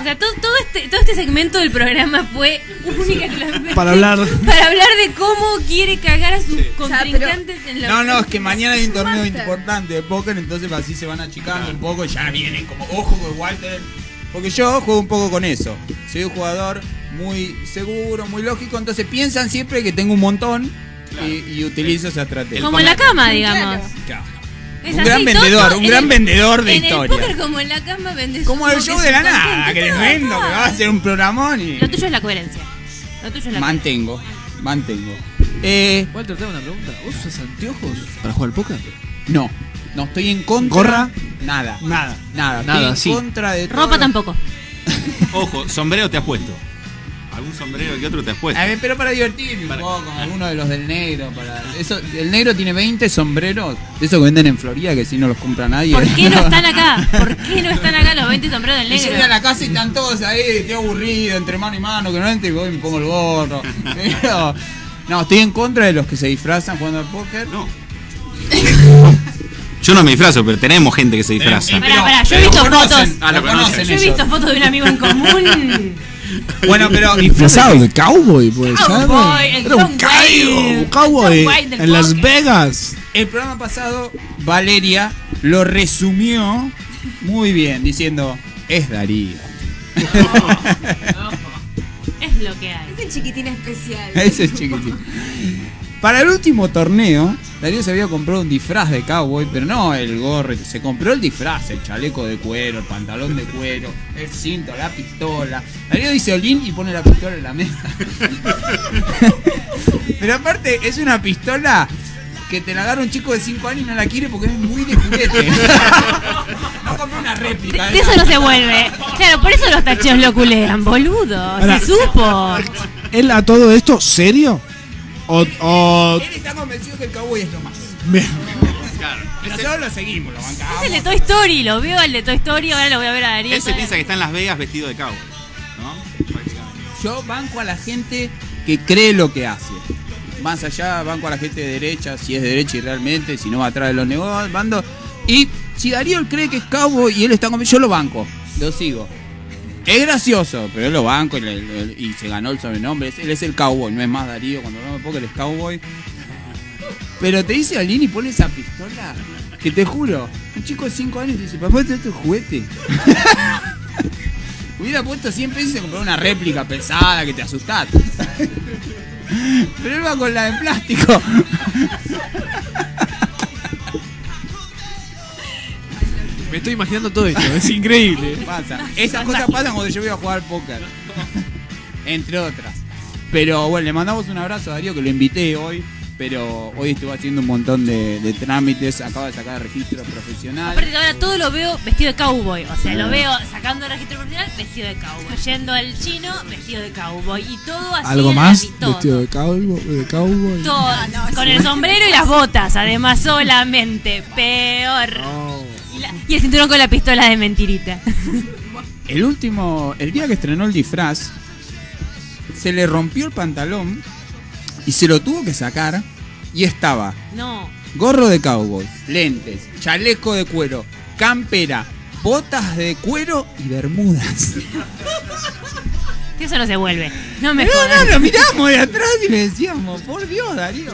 O sea, todo, todo este, todo este segmento del programa fue única y claramente Para <laughs> hablar- para hablar de cómo quiere cagar a sus contrincantes en la No, no, es que mañana hay un torneo Master. importante de póker, entonces así se van achicando un poco, ya vienen como ojo con Walter. Porque yo juego un poco con eso. Soy un jugador muy seguro, muy lógico, entonces piensan siempre que tengo un montón y, y utilizo esa estrategia. Como en la cama, digamos. Claro. Es Un así, gran vendedor, un en gran el- vendedor de en historia. el póker como en la cama vendes Como el show de la nada, que les vendo, que va a ser un programón y. Lo tuyo es la coherencia. Lo tuyo es la Mantengo, mantengo. Eh, Walter, te hago una pregunta. ¿Vos usas anteojos para jugar al póker? no, no estoy en contra. ¿Gorra? Nada, Nada. nada. Nada, estoy sí. en contra de todo Ropa lo- tampoco. <laughs> Ojo, sombrero te has puesto. Algún sombrero que otro te has puesto. A ver, pero para divertirme un poco, con alguno de los del negro. Para... Eso, el negro tiene 20 sombreros, de esos que venden en Florida, que si no los compra nadie. ¿Por qué no <laughs> están acá? ¿Por qué no están acá los 20 sombreros del Y negro? llegué a la casa y están todos ahí, estoy aburrido, entre mano y mano, que no entre, y voy y me pongo el gorro. <laughs> Pero, no, estoy en contra de los que se disfrazan jugando al póker. No. <laughs> Yo no me disfrazo, pero tenemos gente que se disfraza. Pará, pará, yo he visto conocen, fotos. Ah, lo lo conocen conocen. Yo he visto fotos de un amigo en común. <laughs> Bueno, pero Disfrazado de cowboy, puede ser. Cowboy, el Era un cowboy en Las. Vegas. El programa pasado, Valeria lo resumió muy bien, diciendo, es Darío. <laughs> <laughs> Es lo que hay. Es el chiquitín especial. Ese es chiquitín. Para el último torneo, Darío se había comprado un disfraz de cowboy, pero no el gorro, se compró el disfraz, el chaleco de cuero, el pantalón de cuero, el cinto, la pistola. Darío dice Olin y pone la pistola en la mesa. <laughs> pero aparte, es una pistola que te la agarra un chico de 5 años y no la quiere porque es muy de juguete. <laughs> no compré una réplica. De eso no se vuelve. Claro, por eso los tacheos lo culean, boludo. Ahora- Se supo. ¿Él a todo esto serio? O, o- Él está convencido que el cowboy es lo más. Bien. Pero nosotros lo seguimos, lo bancamos. Es el de Toy Story, lo veo al de Toy Story, ahora lo voy a ver a Darío. Él se piensa que está en Las Vegas vestido de cowboy. Yo banco a la gente que cree lo que hace. Más allá, banco a la gente de derecha, si es de derecha y realmente, si no va atrás de los negocios, bando. Y si Darío cree que es cowboy y él está convencido, yo lo banco, lo sigo. Es gracioso, pero yo lo banco y, se ganó el sobrenombre. Él es el cowboy, no es más Darío. Cuando hablamos de póker es cowboy. Pero te dice Alini pone esa pistola que te juro, un chico de 5 años te dice, papá, ¿esto es juguete? <laughs> Hubiera puesto 100 pesos y se compró una réplica pesada que te asustás. <laughs> Pero él va con la de plástico. <laughs> Me estoy imaginando todo esto, es increíble. Pasa. Esas cosas pasan cuando yo voy a jugar póker. <laughs> Entre otras. Pero bueno, le mandamos un abrazo a Darío que lo invité hoy. Pero hoy estuvo haciendo un montón de, de trámites. Acaba de sacar registro profesional. Aparte ahora todo lo veo vestido de cowboy. O sea, lo veo sacando el registro profesional vestido de cowboy. Yendo al chino vestido de cowboy. Y todo así. ¿Algo en más? Vestido de cowboy. De cowboy. Todo. con el sombrero y las botas, además, solamente. Peor. Oh. Y, la- y el cinturón con la pistola de mentirita. El último, el día que estrenó el disfraz, se le rompió el pantalón y se lo tuvo que sacar y estaba No. gorro de cowboy, lentes, chaleco de cuero, campera, botas de cuero y bermudas. Que eso no se vuelve. No me No, jodas. no, lo miramos de atrás y le decíamos, por Dios, Darío,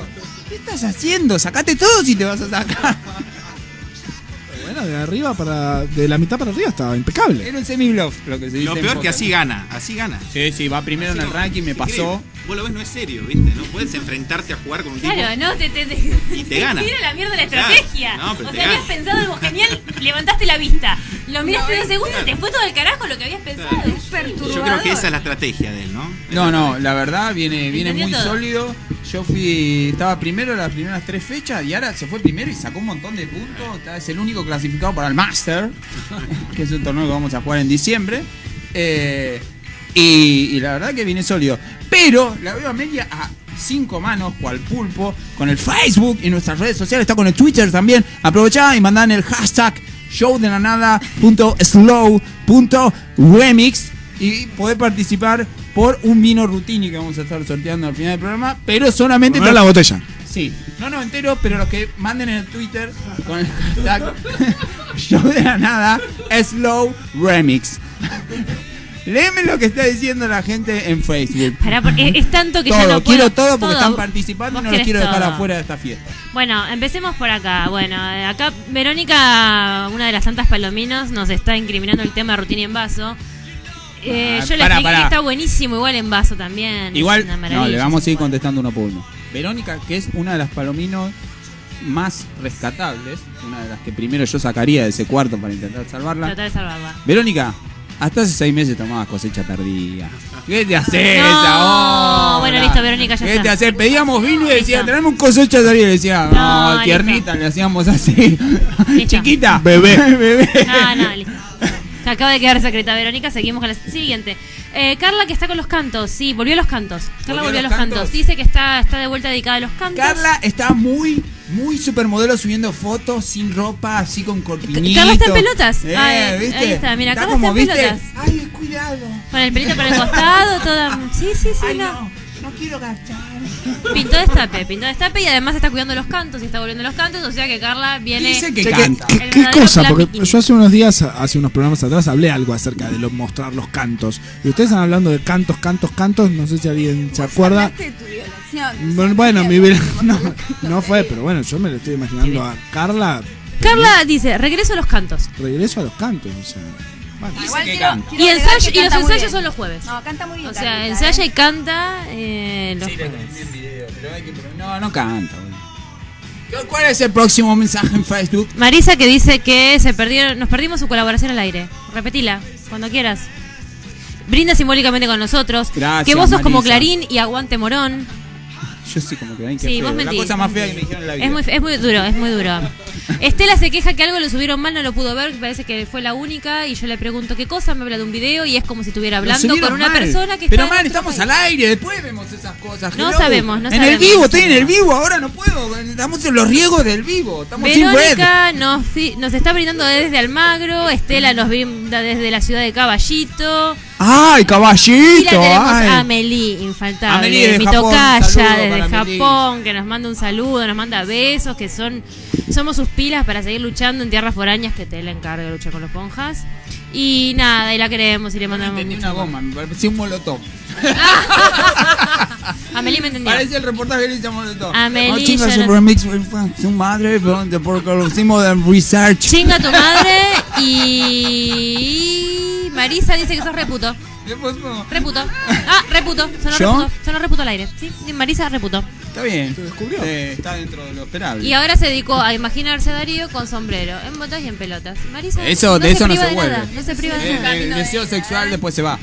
¿qué estás haciendo? Sacate todo si te vas a sacar. Bueno, de arriba para. De la mitad para arriba estaba impecable. Era un semi-bluff lo que se dice. Lo en peor que así gana, así gana. Sí, sí, va primero en el ranking, me pasó. Vos lo ves, no es serio, ¿viste? No puedes enfrentarte a jugar con un tipo. Claro, no, te, te, te, Y te gana. tira la mierda la Claro. estrategia. No, pero o te sea, habías pensado algo genial, levantaste la vista. Lo miraste dos segundos y te fue todo el carajo lo que habías pensado. Es perturbador. Yo creo que esa es la estrategia de él, ¿no? No, no, la verdad viene, viene muy todo. sólido. Yo fui, estaba primero las primeras tres fechas y ahora se fue primero y sacó un montón de puntos. Es el único clasificado para el Master, <laughs> que es un torneo que vamos a jugar en diciembre. Eh, y, la verdad que viene sólido. Pero la veo a media a cinco manos, cual pulpo, con el Facebook y nuestras redes sociales, está con el Twitter también. Aprovechá y mandá en el hashtag showdelanada.slow.remix y poder participar por un vino Rutini que vamos a estar sorteando al final del programa, pero solamente Primero la botella. Sí, no, no entero, pero los que manden en el Twitter con el hashtag <laughs> Show de la Nada Slow Remix. <laughs> Léeme lo que está diciendo la gente en Facebook. Pará, porque es tanto que ya todo, no puedo. quiero todo porque están participando y no los quiero dejar todo. afuera de esta fiesta. Bueno, empecemos por acá. Bueno, acá Verónica, una de las santas palominos, nos está incriminando el tema de rutina en vaso. Eh, Ah, yo le expliqué que está buenísimo igual en vaso también. Igual, no, le vamos a ir contestando uno por uno. Verónica, que es una de las palominos más rescatables, una de las que primero yo sacaría de ese cuarto para intentar salvarla. Tratar de salvarla. Verónica, hasta hace seis meses tomabas cosecha tardía. ¿Qué te haces No, ahora? bueno, listo, Verónica, ya ¿Qué está. te haces? Pedíamos vino y decía, tenemos cosecha tardía. Y le decía, no, No, tiernita, le hacíamos así. Listo. <laughs> Chiquita. Bebé. <laughs> Bebé. No, no, listo. Que acaba de quedar secreta Verónica, seguimos con la siguiente. Eh, Carla que está con los cantos, sí, volvió a los cantos. Carla volvió a los cantos. Dice que está, está de vuelta dedicada a los cantos. Carla está muy, muy supermodelo subiendo fotos sin ropa, así con corpiñitos. Carla está en pelotas. Eh, Ay, ¿viste? Ahí está, mira, Carla como, está en ¿viste? pelotas. Ay, cuidado. Con el pelito por el costado, toda. Sí, sí, sí, Ay, no. no, no quiero gastar. Pintó destape, pintó destape y además está cuidando los cantos y está volviendo a los cantos, o sea que Carla viene. Dice que canta. ¿Qué, cosa? Porque bikini. yo hace unos días, hace unos programas atrás, hablé algo acerca de lo, mostrar los cantos. Y ustedes están hablando de cantos, cantos, cantos. No sé si alguien se acuerda. De tu violación. Bueno, Bueno, mi no, no fue, pero bueno, yo me lo estoy imaginando a Carla. Carla dice, regreso a los cantos. Regreso a los cantos, o sea. Bueno. Igual que quiero- canta. quiero Y, agregar ensayo- que y los ensayos son los jueves. No, canta muy bien. O sea, Carlita, ensaya ¿eh? y canta eh, los Sí, jueves. envié un video, pero hay que- pero no, no canta. ¿Cuál es el próximo mensaje en Facebook? Marisa que dice que se perdieron, nos perdimos su colaboración al aire. Repetila, cuando quieras. Brinda simbólicamente con nosotros. Gracias, que vos sos como. Clarín y aguante Morón. <laughs> Yo sí como que Sí, feo. vos La mentís. cosa más fea que me dijeron en la vida. Es muy, es muy duro, es muy duro. Estela se queja que algo lo subieron mal, no lo pudo ver, parece que fue la única. Y yo le pregunto qué cosa, me habla de un video y es como si estuviera hablando con una mal. persona que Pero está. man, en otro estamos país. al aire, después vemos esas cosas. No hello. sabemos, no En el sabemos. vivo, estoy en el vivo, ahora no puedo. Estamos en los riesgos del vivo. Estamos sin. Verónica nos, fi- nos está brindando desde Almagro, Estela nos brinda desde la ciudad de Caballito. ¡Ay, Y caballito! la tenemos ay. a Amelie, infaltable. Amelie desde mi tocaya desde. Japón, que nos manda un saludo, nos manda besos, que son somos sus pilas para seguir luchando en tierras foráneas, que te la encarga de luchar con los ponjas. Y nada, y la queremos y le mandamos Entendí mucho una goma, me parecía un molotov. <laughs> Amelie me entendió. Parece el reportaje que le hizo molotov. Amelie, No, chinga, su no- remix, su madre, pero- porque lo hicimos de research. Chinga tu madre y Marisa dice que sos reputo. Reputo. Ah, reputo. Sonó ¿Yo? reputo. Sonó reputo al aire. Sí, Marisa reputo. Está bien. Eh, está dentro de lo esperable. Y ahora se dedicó a imaginarse a Darío con sombrero, en botas y en pelotas. Marisa Eso, de eso no priva se de vuelve. nada, no se priva de nada. el deseo sexual después se va.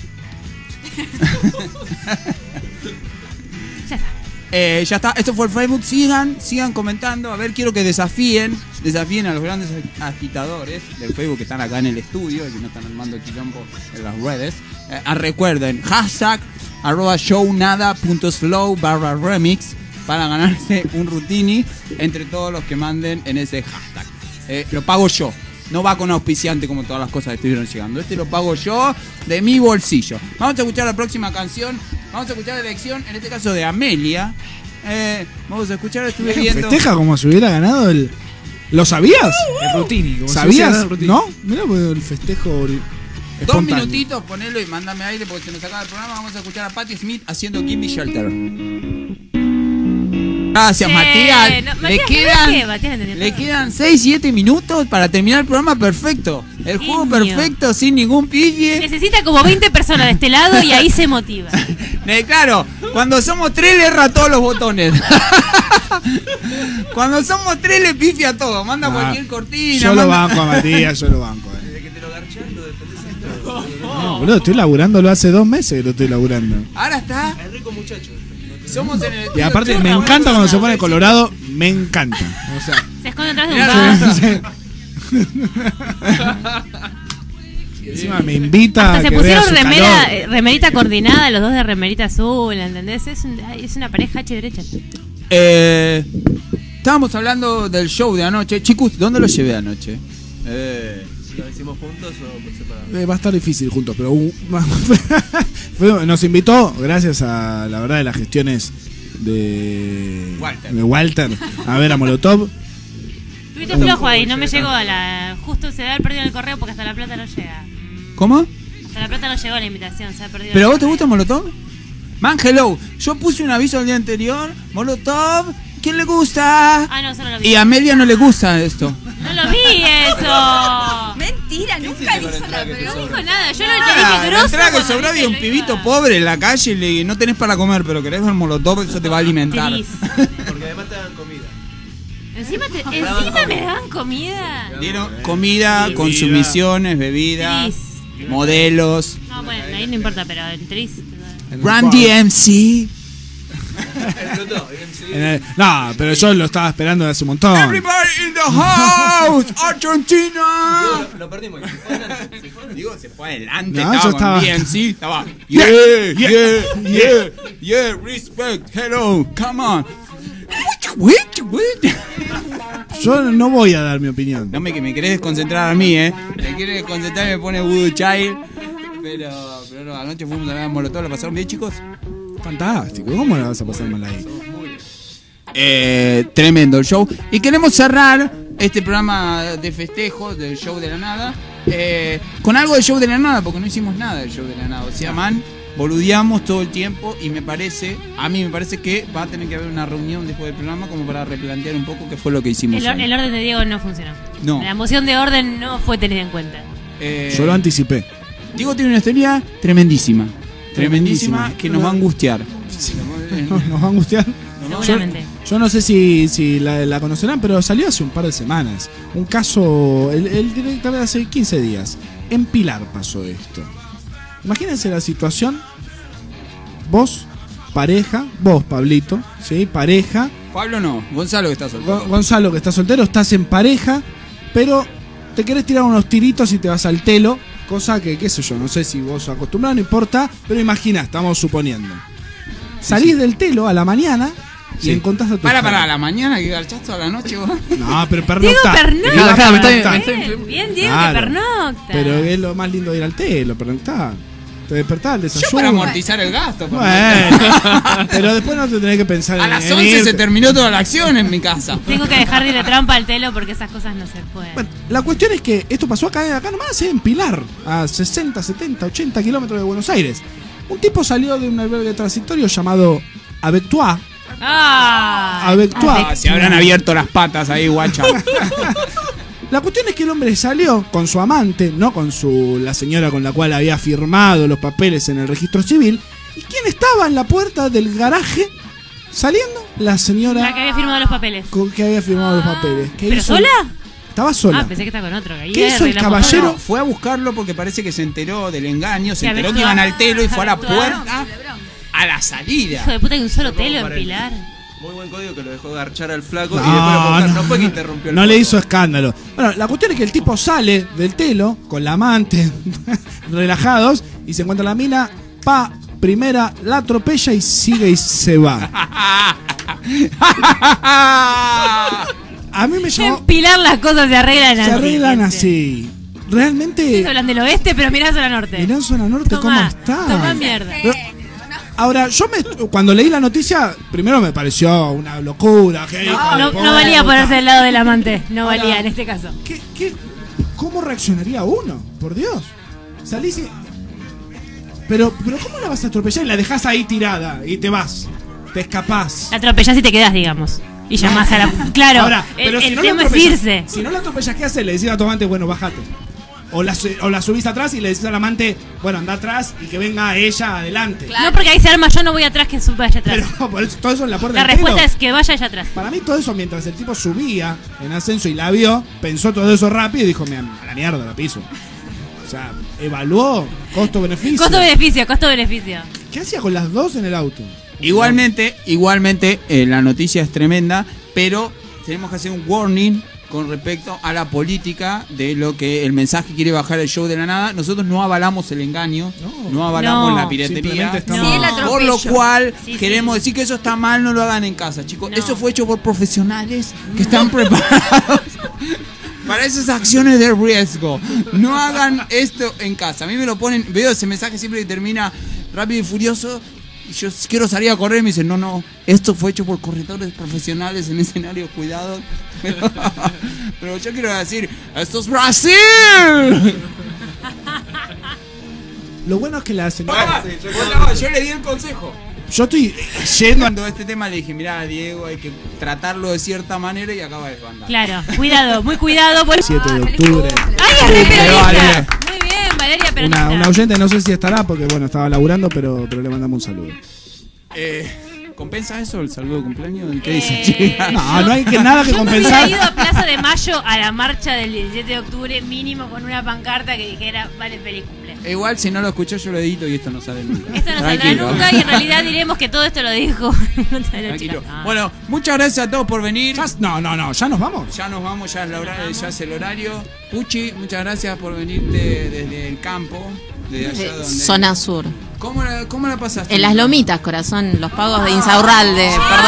Ya <laughs> está. <laughs> Eh, ya está, esto fue el Facebook. Sigan, sigan comentando. A ver, quiero que desafíen, desafíen a los grandes agitadores del Facebook que están acá en el estudio y que no están armando quilombo en las redes. Eh, ah, recuerden, hashtag arroba shownada.slow barra remix para ganarse un rutini entre todos los que manden en ese hashtag. Eh, lo pago yo. No va con auspiciante como todas las cosas que estuvieron llegando. Este lo pago yo de mi bolsillo. Vamos a escuchar la próxima canción. Vamos a escuchar la elección, en este caso de Amelia. Eh, vamos a escuchar, estuve viendo. Festeja como si hubiera ganado el. ¿Lo sabías? El Rutini. como si hubiese ¿Sabías? ganado el Rutini. ¿No? Mira pues, el festejo ori- Dos espontáneo. minutitos, ponelo y mándame aire porque se nos acaba el programa. Vamos a escuchar a Patti Smith haciendo Gimme Shelter. Gracias, Sí, Matías. no, le Matías, ¿no quedan, que Matías le todo? quedan 6, 7 minutos para terminar el programa perfecto. El juego Genio. perfecto, sin ningún pille. Necesita como 20 personas de este lado y ahí se motiva. <laughs> Claro, cuando somos tres le erra todos los botones. <laughs> cuando somos tres le pifia a todo. Manda Ah, cualquier cortina. Yo lo banco a Matías, yo lo banco. eh. No, boludo, estoy laburándolo hace dos meses que lo estoy laburando. Ahora está. Es rico muchacho. Somos en el Y aparte me encanta cuando se pone colorado, me encanta. O sea, Se esconde atrás de un <laughs> y encima me invita Hasta a se que vea pusieron su remera, calor. eh, remerita coordinada, los dos de remerita azul, ¿entendés? Es, un- es una pareja H derecha. Eh, estábamos hablando del show de anoche. Chicos, ¿dónde lo llevé anoche? Eh, ¿Lo hicimos juntos o por separado? Eh, va a estar difícil juntos, pero uh, <laughs> nos invitó, gracias a la verdad de las gestiones de Walter. de Walter a ver a Molotov. Tuviste flojo ahí, no me llegó a la. Justo se da perdido en el correo porque hasta La Plata no llega. ¿Cómo? Hasta La Plata no llegó la invitación, se ha perdido. ¿Pero a vos te gusta Molotov? Man, hello. Yo puse un aviso el día anterior. Molotov, ¿quién le gusta? Ah, no, eso no lo vi. Y a Amelia no le gusta esto. No lo vi eso. Mentira, nunca le hizo la No dijo nada, yo no le dije grosso. entrada que sobraba un pibito pobre en la calle y le no tenés para comer, pero querés ver Molotov, eso te va a alimentar. <laughs> Porque además te dan comida. Encima, te- encima me dan comida. Dieron comida, consumiciones, bebidas, Tris. modelos. No, bueno, ahí no importa, pero en Tris. Randy MC. <laughs> En el- no, pero yo lo estaba esperando de hace un montón. Everybody in the house, <laughs> Argentina. Lo perdimos. Digo, se fue adelante, No, estaba yo estaba- DMC, estaba yeah, yeah, yeah, yeah, respect, hello, come on. Yo no voy a dar mi opinión. No me, que me querés desconcentrar a mí, eh. Me querés desconcentrar y me pone Voodoo Child. Pero, pero no, anoche fuimos a ver a Molotov, ¿la pasaron bien, chicos? Fantástico, ¿cómo la vas a pasar mal ahí? Eh, tremendo el show. Y queremos cerrar este programa de festejo del show de la nada eh, con algo del show de la nada, porque no hicimos nada del show de la nada. O sea, man, boludeamos todo el tiempo y me parece, a mí me parece que va a tener que haber una reunión después del programa como para replantear un poco qué fue lo que hicimos. El, or- hoy. el orden de Diego no funcionó. No. La moción de orden no fue tenida en cuenta. Eh, Yo lo anticipé. Diego tiene una historia tremendísima. Tremendísima, que nos va a angustiar. Nos va a angustiar. <laughs> Yo no sé si, si la, la conocerán, pero salió hace un par de semanas. Un caso, el, el director de hace 15 días. En Pilar pasó esto. Imagínense la situación. Vos, pareja, vos, Pablito, ¿sí? Pareja. Pablo no, Gonzalo que está soltero. Gon- Gonzalo, que está soltero, estás en pareja, pero te querés tirar unos tiritos y te vas al telo. Cosa que, qué sé yo, no sé si vos acostumbrado, no importa, pero imagina, estamos suponiendo. Salís del telo a la mañana y Sí. encontrás a tu Para, para, a la mañana que garchaste a la noche vos. <laughs> No, pero pernocta. Diego pernocta. Bien, bien, Diego, Claro. que pernocta. Pero es lo más lindo de ir al telo, pernoctar. Te despertás al Yo desayuno. para amortizar el gasto. por Bueno, <laughs> pero después no te tenés que pensar A en las en 11 se terminó toda la acción en mi casa. Tengo que dejar de ir trampa al telo porque esas cosas no se pueden. Bueno, la cuestión es que esto pasó acá, acá nomás, eh, en Pilar, a 60, 70, 80 kilómetros de Buenos Aires. Un tipo salió de un albergue transitorio llamado Avectua. ¡Ah! Avectua. Ah, se habrán abierto las patas ahí, guacha. <laughs> La cuestión es que el hombre salió con su amante, no con su la señora con la cual había firmado los papeles en el registro civil. ¿Y quién estaba en la puerta del garaje saliendo? La señora La que había firmado los papeles. con que había firmado los papeles. ¿Qué ¿Pero hizo? sola? Estaba sola. Ah, pensé que estaba con otro. que ¿Qué hizo el caballero? No, fue a buscarlo porque parece que se enteró del engaño, se Que enteró que iban al telo y fue a la puerta a la salida. Hijo de puta, hay un solo telo en. Pilar. Muy buen código que lo dejó garchar al flaco No, y después lo no. no, fue que interrumpió el No le hizo escándalo. Bueno, la cuestión es que el tipo sale del telo con la amante, <laughs> relajados, y se encuentra la mina, pa, primera, la atropella y sigue y se va. <laughs> A mí me llamó. En Pilar las cosas se arreglan así. Se arreglan así. Realmente. hablan del oeste, pero mirá zona norte. Mirá zona norte Tomá, cómo está. tomá mierda. Pero- ahora, yo me, cuando leí la noticia, primero me pareció una locura. No, puta. no valía ponerse del lado del amante. No Ahora- valía en este caso. ¿Qué, qué, ¿Cómo reaccionaría uno? Por Dios. Salís y. Pero, pero ¿cómo la vas a atropellar y la dejas ahí tirada y te vas? Te escapás. La atropellás y te quedás, digamos. Y llamás a la. <laughs> Claro, Ahora, el, pero si el no la tema es atropellás- irse. Si no la atropellas, ¿qué haces? Le decís a tu amante, bueno, bájate. O la, su- o la subís atrás y le decís al amante, bueno, anda atrás y que venga ella adelante. No, porque ahí se arma, yo no voy atrás, que suba allá atrás. Pero <laughs> por eso, todo eso en la puerta la del respuesta es que vaya allá atrás. Para mí todo eso, mientras el tipo subía en ascenso y la vio, pensó todo eso rápido y dijo, "Me- a la mierda, la piso. O sea, evaluó costo-beneficio. Costo-beneficio, costo-beneficio. ¿Qué hacía con las dos en el auto? Igualmente, igualmente, eh, la noticia es tremenda, pero tenemos que hacer un warning con respecto a la política de lo que el mensaje quiere bajar el show de la nada. Nosotros no avalamos el engaño, no, avalamos No. la piratería. Por lo cual Sí, sí. queremos decir que eso está mal, no lo hagan en casa, chicos. No. Eso fue hecho por profesionales que están preparados <laughs> para esas acciones de riesgo. No hagan esto en casa. A mí me lo ponen, veo ese mensaje siempre que termina rápido y furioso. Y yo quiero salir a correr y me dicen, no, no, esto fue hecho por corredores profesionales en escenarios cuidados. <laughs> Pero, pero yo quiero decir, esto es Brasil. <laughs> Lo bueno es que la señora... yo le di el consejo. Yo estoy yendo... Cuando este tema le dije, mira, Diego, hay que tratarlo de cierta manera y acaba de desbandar. Claro, cuidado, muy cuidado. Por... 7 de Ah, octubre. ¡Ay, es Valeria Una, Peronista. una oyente, no sé si estará porque, bueno, estaba laburando, pero, pero le mandamos un saludo. Eh, ¿Compensa eso el saludo de cumpleaños? ¿Qué Eh, dice, chica? <laughs> No, no hay que nada que Yo me compensar. hubiera ido a Plaza de Mayo a la marcha del 17 de octubre mínimo con una pancarta que dijera vale feliz cumple. Igual si no lo escuchó yo lo edito y esto no sale nunca. Esto no saldrá nunca y en realidad diremos que todo esto lo dijo. <laughs> Tranquilo. Bueno, muchas gracias a todos por venir. no, no, no, ya nos vamos. Ya nos vamos, ya es, la hora- ya es el horario. Puchi, muchas gracias por venirte desde el campo, desde allá donde. Zona sur. ¿Cómo la, cómo la pasaste? En las lomitas, corazón, los pagos de Insaurralde, perdón.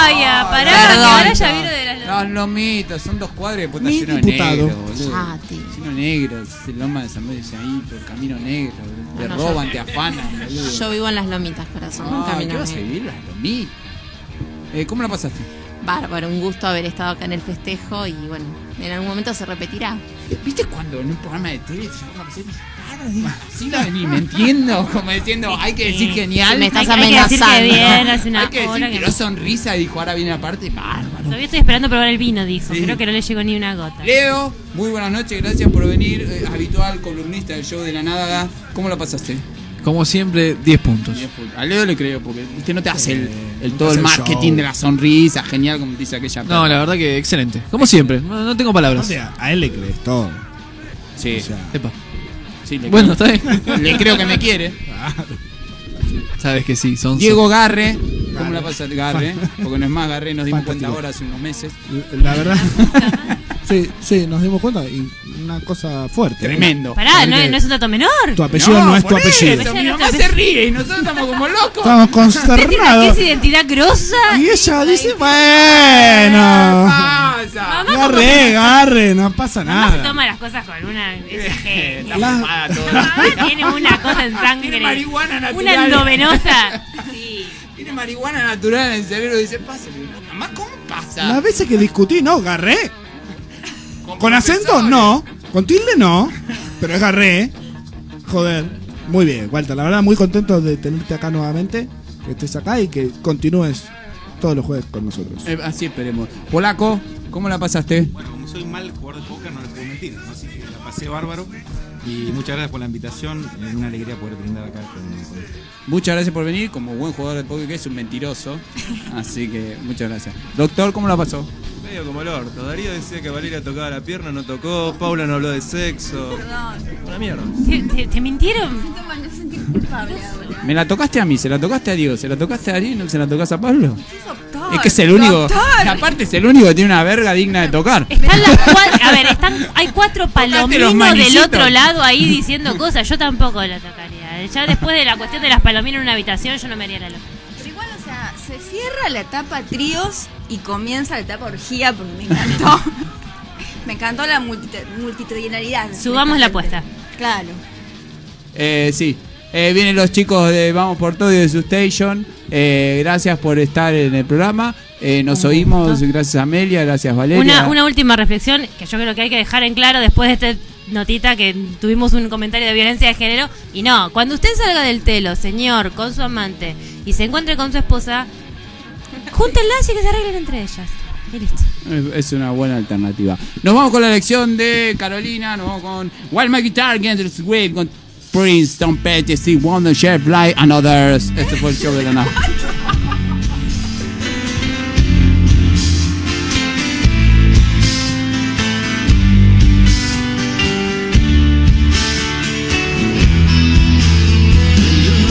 Ay, pará, que Perdón. ahora ya vino de las Las lomitas, son dos cuadras después Mi está lleno de negro, boludo. Lleno de negro, es el loma de San Luis ahí por camino negro, boludo. te No, no, roban, yo- te afanan, boludo. Yo vivo en las lomitas, corazón, Ah, nunca ¿qué camino vas a vivir las lomitas? Eh, ¿Cómo la pasaste? Bárbaro, un gusto haber estado acá en el festejo y bueno, en algún momento se repetirá. ¿Viste cuando en un programa de tele te llaman la paseta y dices, "Para, digo, sí la vení, me entiendo? <laughs> Como diciendo, hay que decir genial. Me estás Hay- hay que decir que amenazando. bien, <laughs> hace una hay que decir no sonrisa y dijo, ahora viene la parte bárbaro. Todavía estoy esperando probar el vino, dijo. Sí. Creo que no le llegó ni una gota. Leo, muy buenas noches, gracias por venir, eh, habitual columnista del show de la nada. ¿Cómo la pasaste? Como siempre, 10 puntos. A Leo le creo, porque usted no te hace el, el todo el marketing show. de la sonrisa, genial como dice aquella No, la verdad que excelente. Como siempre, no, no tengo O palabras. sea, a él le crees todo. Sí, O sea, Epa. sí, le Bueno, creo. está bien. Le creo que me quiere. <laughs> Sabes que sí, son. Diego Garre, ¿cómo la pasaste Garre? <laughs> Porque no es más Garre, nos dimos Fantástico. cuenta ahora hace unos meses. La verdad. <laughs> sí, sí, nos dimos cuenta y una cosa fuerte. Tremendo. Pará, no, es- no es un dato menor. Tu apellido no, es tu por apellido. eso, mi no es mamá se ríe y nosotros estamos como locos. Estamos Usted tiene una de identidad grosa. Y ella dice, ¿Qué bueno. pasa? Mamá, Agarre, agarre, no pasa Mamá se nada. toma las cosas con una. <laughs> Está La- fumada toda. Mamá tiene una cosa en sangre. Tiene marihuana Una natural. endovenosa. Marihuana natural en el cerebro y dice, pásale. Mamá, ¿cómo pasa? Las veces que discutí, no, agarré. Con Con acento, no. Con tilde, no. Pero es agarré. Joder. Muy bien, Walter. La verdad, muy contento de tenerte acá nuevamente. Que estés acá y que continúes todos los jueves con nosotros. Eh, así esperemos. Polaco, ¿cómo la pasaste? Bueno, como soy mal jugador de póker, no les puedo mentir, ¿no? así que la pasé bárbaro. Y muchas gracias por la invitación. Es una alegría poder brindar acá con, con Muchas gracias por venir. Como buen jugador de póker que es un mentiroso. Así que muchas gracias. Doctor, ¿cómo la pasó? Medio como el orto. Darío decía que Valeria tocaba la pierna, no tocó. Paula no habló de sexo. Perdón. Una mierda. ¿Te, te- te mintieron? Siento mal, no sentir culpable ahora. Me la tocaste a mí, se la tocaste a Dios, se la tocaste a Ari, no se la tocas a Pablo. Es que es el único. Y aparte es el único que tiene una verga digna de tocar. Están las cua- a ver, <laughs> están, hay cuatro palominos del otro lado ahí diciendo cosas. Yo tampoco la tocaría. Ya después de la cuestión de las palominas en una habitación, yo no me haría la loca. Pero igual, o sea, se cierra la etapa tríos y comienza la etapa orgía porque me <laughs> encantó. me encantó la multi- multitudinalidad. Subamos la apuesta. Claro. Eh, sí. Eh, vienen los chicos de Vamos por Todo y de su station. Eh, gracias por estar en el programa. Eh, nos oímos, gracias a Amelia, gracias Valeria. Una, una última reflexión que yo creo que hay que dejar en claro después de esta notita que tuvimos un comentario de violencia de género. Y no, cuando usted salga del telo, señor, con su amante y se encuentre con su esposa, júntenlas y que se arreglen entre ellas. Y listo. Es- una buena alternativa. Nos vamos con la lección de Carolina. Nos vamos con Wild My Guitar Against the Wave con Prince, Tom Petty, Steve Wonder, Chef Light and others. Este fue el show de la nada.